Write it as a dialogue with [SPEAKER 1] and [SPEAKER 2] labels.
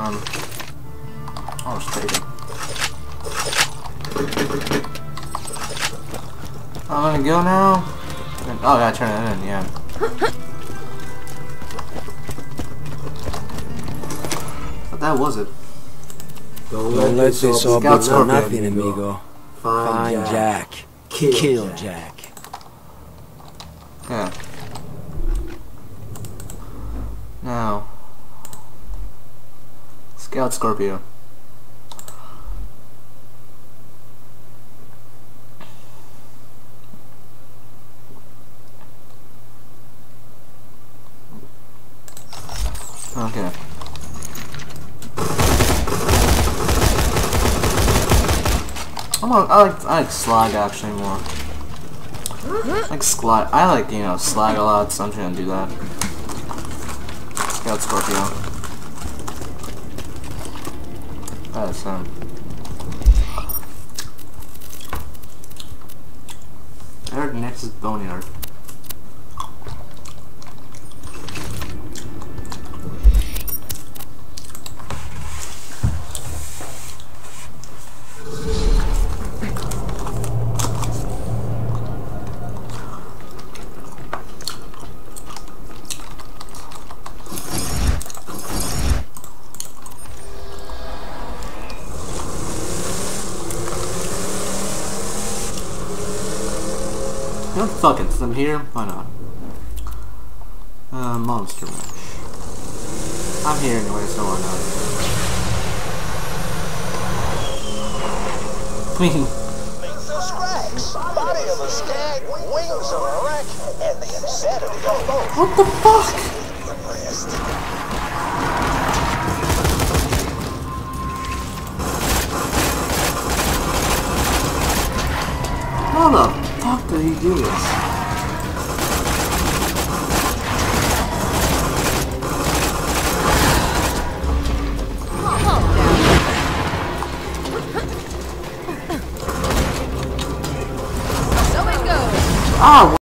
[SPEAKER 1] Um, I'll just take it. I'm gonna go now. Oh, I gotta turn it in, yeah. But that was it.
[SPEAKER 2] Don't
[SPEAKER 3] Don't let this all be
[SPEAKER 1] Scout
[SPEAKER 3] for nothing, amigo.
[SPEAKER 2] Find,
[SPEAKER 3] Find
[SPEAKER 2] Jack.
[SPEAKER 3] Jack.
[SPEAKER 2] Kill,
[SPEAKER 3] Kill
[SPEAKER 2] Jack.
[SPEAKER 3] Jack.
[SPEAKER 1] Yeah. Now. Scout Scorpio. Okay. I like I like Slag actually more. Like Slag. I like you know Slag a lot, so I'm trying to do that. Scout Scorpio. I heard next is Boneyard. You know, fuck it, I'm here, why not? Uh, Monster Mash. I'm here anyway, so why not? I mean,
[SPEAKER 4] The scrags, body of a wings of a wreck, and the insanity of both.
[SPEAKER 1] what the fuck?
[SPEAKER 4] Impressed.
[SPEAKER 1] How the fuck did he do this?
[SPEAKER 5] So it goes.
[SPEAKER 1] Ah,